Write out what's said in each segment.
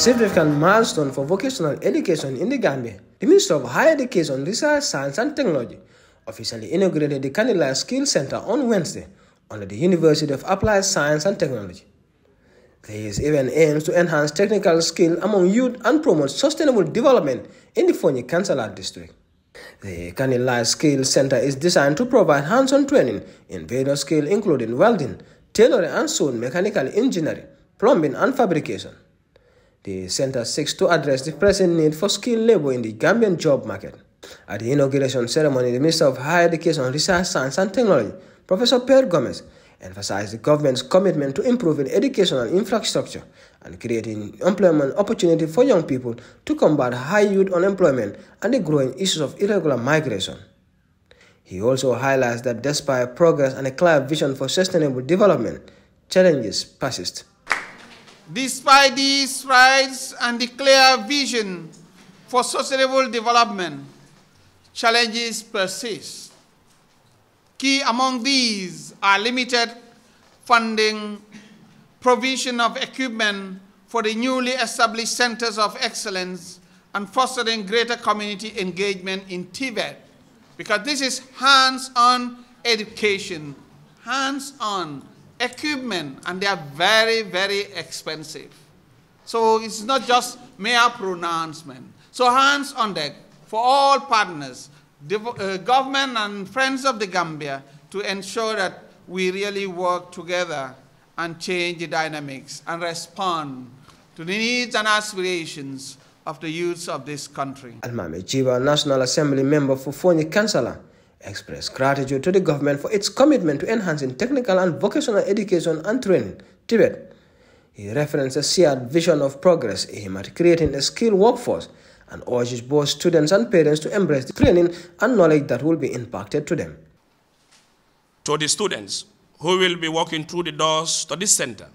significant milestone for vocational education in the Gambia. The Minister of Higher Education, Research, Science and Technology officially inaugurated the Kanilai Skills Center on Wednesday under the University of Applied Science and Technology. This event aims to enhance technical skill among youth and promote sustainable development in the Fonyi Kansala district. The Kanilai Skills Center is designed to provide hands-on training in various skills including welding, tailoring and sewing, mechanical engineering, plumbing and fabrication. The center seeks to address the pressing need for skilled labor in the Gambian job market. At the inauguration ceremony, the Minister of Higher Education, Research, Science and Technology, Professor Pierre Gomez, emphasized the government's commitment to improving educational infrastructure and creating employment opportunity for young people to combat high youth unemployment and the growing issues of irregular migration. He also highlights that despite progress and a clear vision for sustainable development, challenges persist. Despite these strides and the clear vision for sustainable development, challenges persist. Key among these are limited funding, provision of equipment for the newly established centers of excellence, and fostering greater community engagement in TVET. Because this is hands-on education, hands-on equipment, and they are very, very expensive. So it's not just mere pronouncement. So hands on deck for all partners, uh, government and friends of the Gambia, to ensure that we really work together and change the dynamics and respond to the needs and aspirations of the youths of this country. Almameh Gibba, National Assembly member for Fonyi Kansala, expressed gratitude to the government for its commitment to enhancing technical and vocational education and training. TVET. He referenced a shared vision of progress aimed at creating a skilled workforce and urges both students and parents to embrace the training and knowledge that will be impacted to them. To the students who will be walking through the doors to this center,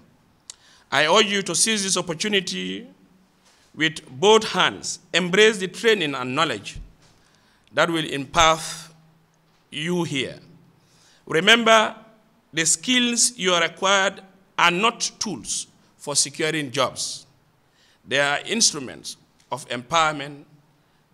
I urge you to seize this opportunity with both hands, embrace the training and knowledge that will impart you here. Remember, the skills you are required are not tools for securing jobs. They are instruments of empowerment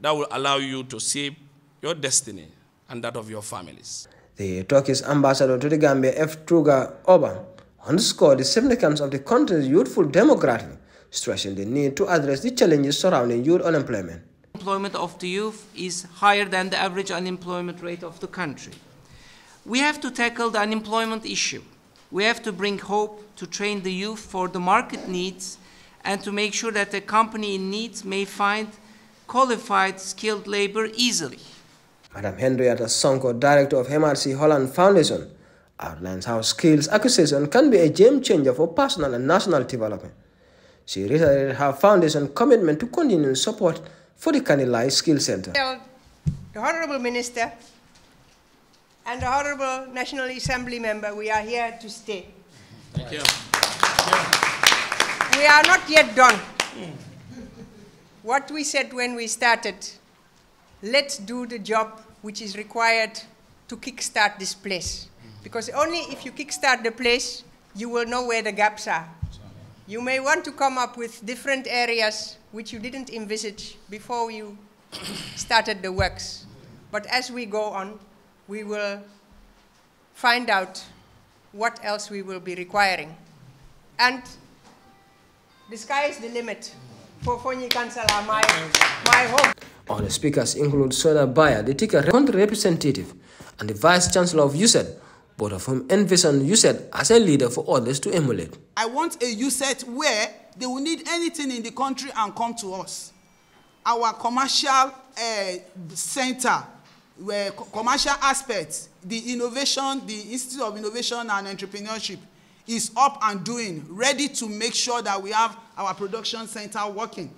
that will allow you to shape your destiny and that of your families. The Turkish ambassador to the Gambia, F. Truga Oba, underscored the significance of the country's youthful demographic, stressing the need to address the challenges surrounding youth unemployment unemployment of the youth is higher than the average unemployment rate of the country. We have to tackle the unemployment issue. We have to bring hope to train the youth for the market needs and to make sure that the company in need may find qualified skilled labor easily. Madam Henrietta Sonko, director of MRC Holland Foundation, outlines how skills acquisition can be a game changer for personal and national development. She reiterated her foundation commitment to continue support for the Kanilai Skill Center. The Honorable Minister and the Honorable National Assembly member, we are here to stay. Thank you. We are not yet done. What we said when we started, let's do the job which is required to kickstart this place. Because only if you kickstart the place, you will know where the gaps are. You may want to come up with different areas which you didn't envisage before you started the works. But as we go on, we will find out what else we will be requiring. And the sky is the limit for Fonyi Kansala, my, my hope. Speakers include Soda Bayer, the TIKA country representative, and the Vice Chancellor of USET, both of whom envision USET as a leader for others to emulate. I want a USET where they will need anything in the country and come to us. Our commercial uh, center, where commercial aspects, the innovation, the Institute of Innovation and Entrepreneurship is up and doing, ready to make sure that we have our production center working.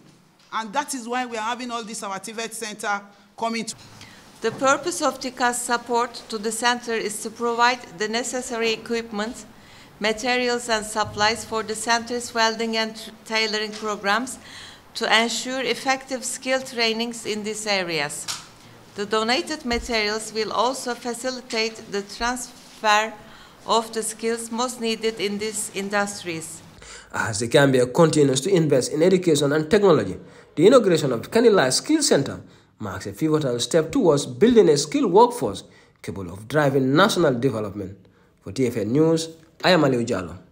And that is why we are having all this our TVET center coming to. The purpose of TIKA's support to the center is to provide the necessary equipment materials and supplies for the center's welding and tailoring programs to ensure effective skill trainings in these areas. The donated materials will also facilitate the transfer of the skills most needed in these industries. As the Gambia continues to invest in education and technology, the inauguration of Kanilai Skill Center marks a pivotal step towards building a skilled workforce capable of driving national development. For TFN News, I am Aliu Jallo.